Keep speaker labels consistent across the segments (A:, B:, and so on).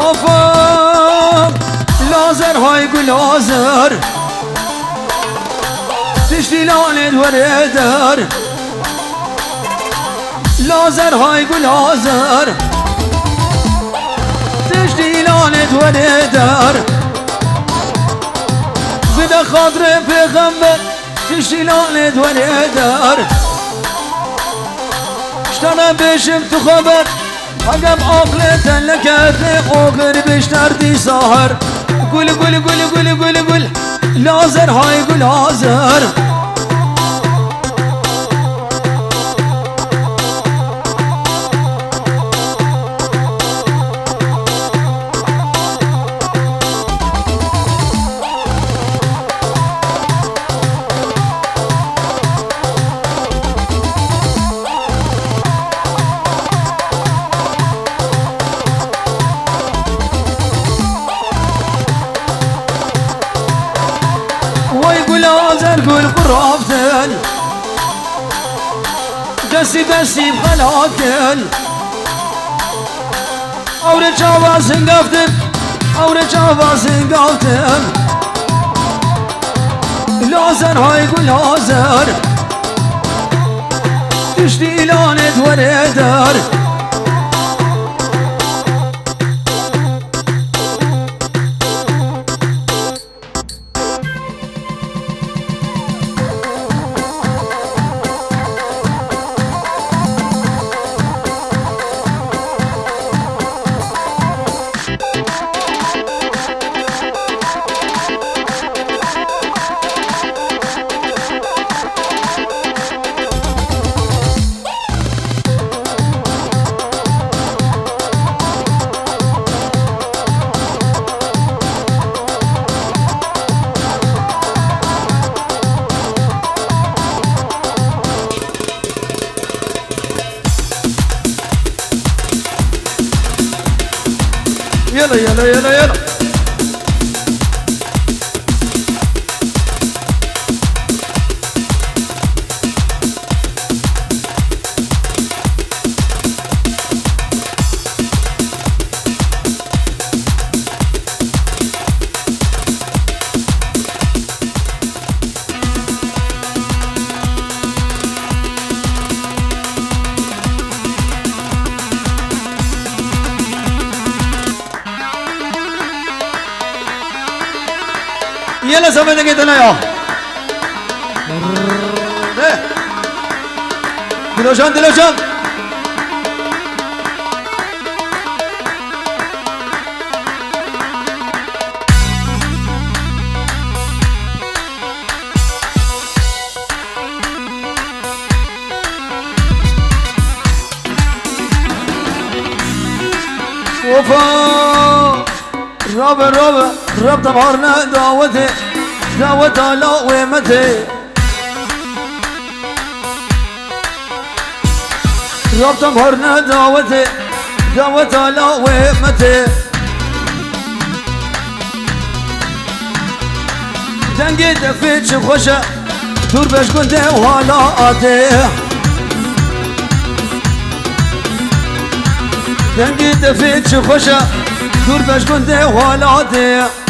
A: وفا لازر هاي قول لازر تشتي لانت وريدر لازر هاي قول لازر تشتي لانت وريدر بدا خاطر پیغمبر تشتي لانت وريدر اشتغل بشم تو خبر. اگم عقل دل کرده آخر بیشتر دی ظاهر گل گل گل گل گل گل لازر های گل لازر لازر قول قرافتن دسي دسي بخلاكن أورا جابا سنقفتن أورا جابا سنقفتن لازر هاي يقول لازر تشتي لانت وريدر يلا يلا يلا يلا. niewiele co będzie tyle. Dilocan, Dilocan. Opa! Robert, رب تبارنا دعوته دعوت على ومته رب تبارنا دعوته دعوت على ومته دنگی دفید چه خوشه دور بش کنده و حالا آده. دنگی دفید چه خوشه دور بش کنده و حالا آده.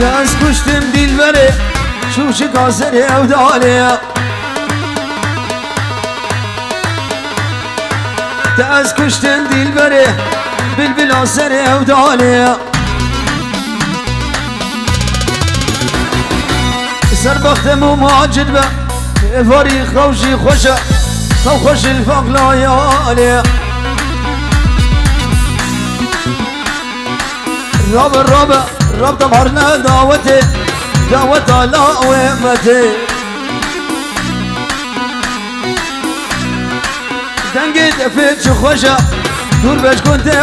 A: دست کشتم دیل بره شوش کاسر أو داله دست کشتم دیل بره بل أو داله سر بختم و ماجد به فاری خوشی خوشه خو خوش الفق لایاله رب رب رب تمرنا دعوتي دعوت على ومتي دنگی دفید چه خوشة دور بش کنده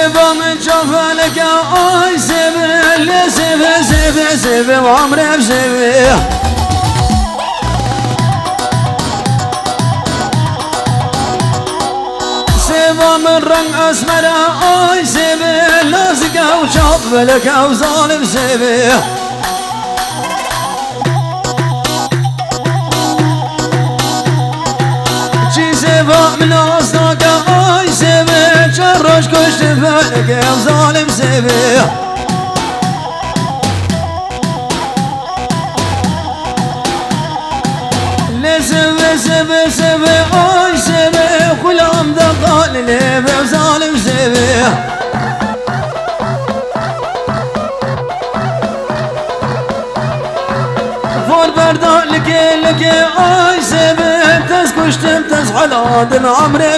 A: سبا من جفلك اي سبا لا سبا سبا سبا وعمري بسبا سبا من رنگ اسمر اي سبا لازقه وشاف لك وظالم سبا چی سبا من اصداك کشت فلك وظالم سبا لسبا سبا سبا اي سبا غلام دقال لي فور بردا لكي لكي اي سبب تس كشتم تس حلادم عمري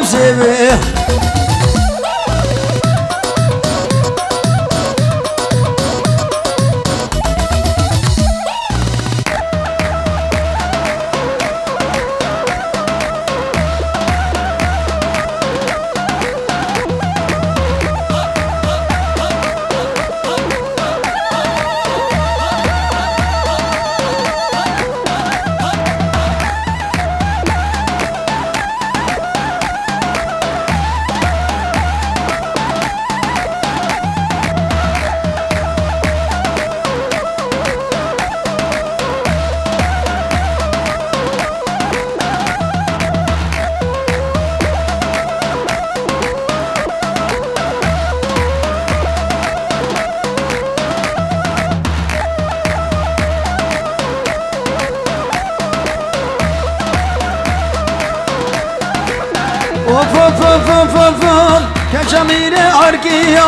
A: اوف اوف اوف اوف اوف اوف كجميل عرقية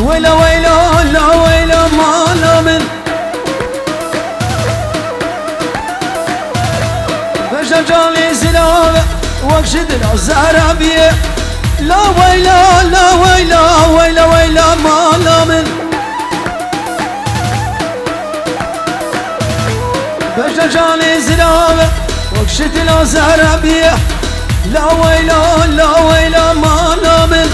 A: ويلا ويلا لا ويلا ما لا من فشجالي سلام واكشد الزرابية لا ويلا لا ويلا ويلا ويلا ما لا من فشجالي سلام واكشد الزرابية لا ويلا لا ويلا ما نامن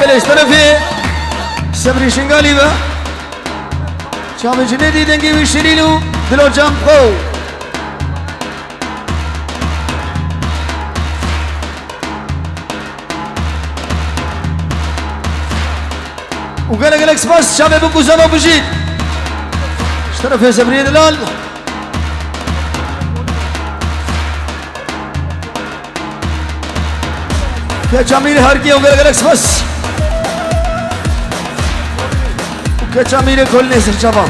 A: بلش طرفي. سبري شنقالي با. شامل جنيدي دنقي وشريلو دلو جنبو وقال لك بس شباب ابو زمان ابو جيد. اشترف يا زبرية دلال يا جميل هرقي وقال لك بس وكجميل كل ناس الشباب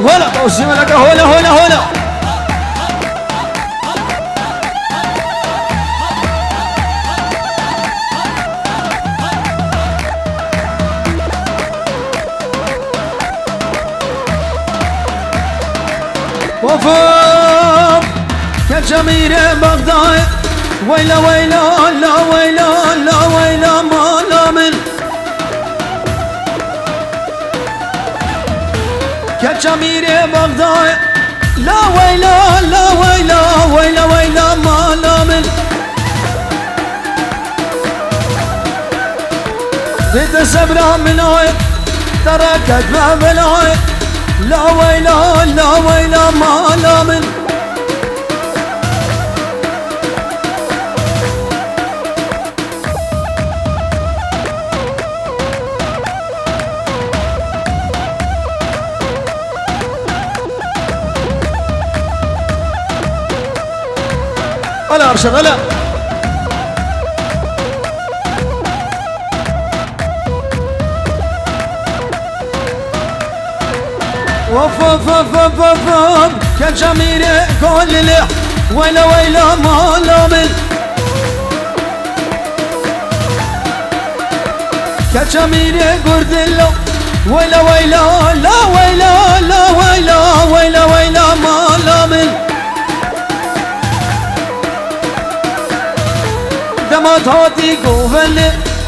A: هلا توسيم لك هلا هلا هلا. وفوق. كجميل بغداد ويلا ويلا لا ويلا لا ويلا ما لا من كجميل بغداد لا ويلا لا ويلا ويلا ويلا ما نامل بيت سبرا من عين تركت لا ويلا لا ويلا ما نامل هلا أرشد هلا وف وف وف وف وف. كجميل كل لح ويلا ويلا ما لامل كجميل قرد الله ويلا ويلا لا ويلا لا ويلا ويلا ويلا ما لامل دمت هاتي قوفل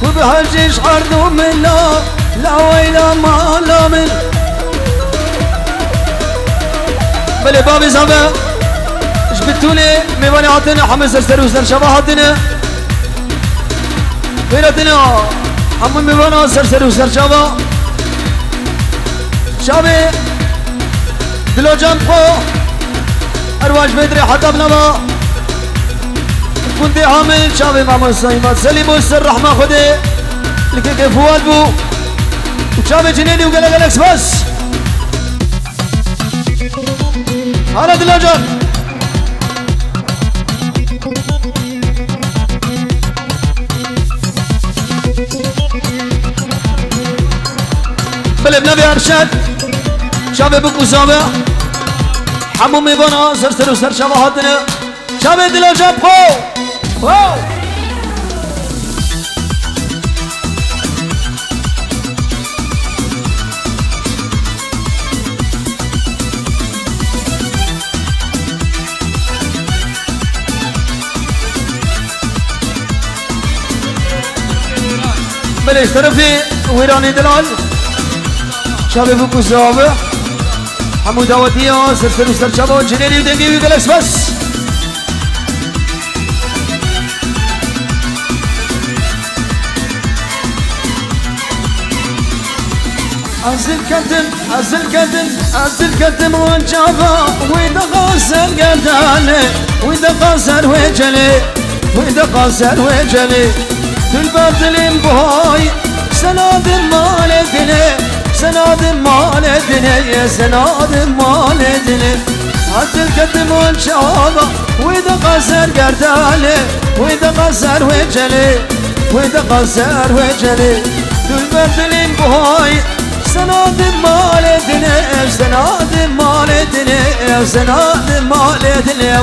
A: وبهالجيش عرضو من لا لا بلي بابي زابا جبتوني ميواني هاتنا حمد سرسر وسر شبا هاتنا بيرتنا حمد ميوانا سرسر وسر شبا شابي دلو جنبو ارواج بدري حتى بنبا كنت عامل شابي مع مسلمات سليم وسر رحمة خدي لكي كيف هو البو وشابي جنيني وقال لك بس حالا دلا جان بله نبی ارشد شب بکو زامه همومی بانا سر سر و سر شما حاطنه شب دلا جان خو خو بلش طرفي ويراني دلال شابي بوكو زابع حمود داوتيا سرسر وسر شابا جنيني ودنجي ويقلس بس أزل كتم أزل كتم أزل كتم وجابا وإذا قاسر قدالي وإذا قاسر وجلي وإذا قاسر وجلي تلبدلين بهاي سناد مال دني سناد مال دني سناد مال دني أزل كتم وجابا وإذا قاسر قدالي وإذا قاسر وجلي وإذا قاسر وجلي. تلبدلين بهاي سناد مال الدنيا سناد مال الدنيا سناد مال الدنيا.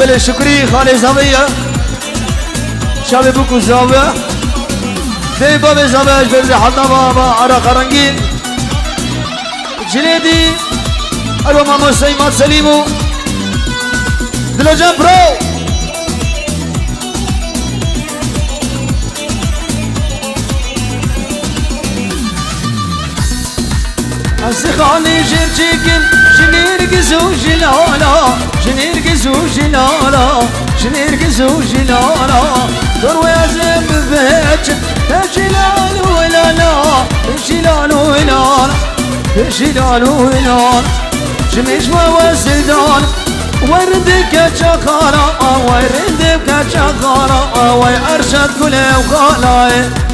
A: بل شكري خالي زاوية شابي بوكو زاوية دي بابي زاوية جبرز حلنا بابا عرا خرنجين جنيدي أروا ماما سيمات سليمو دلو جان برو أسخاني جرجيكن جنير قزو جلالا جنير قزو جلالا جنير قزو جلالا دور ويزم بهج جلال ولا لا جلال ولا جلال ولا جميش ما وسدان وردك شخارا وردك شخارا ويرشد كل وخالاي.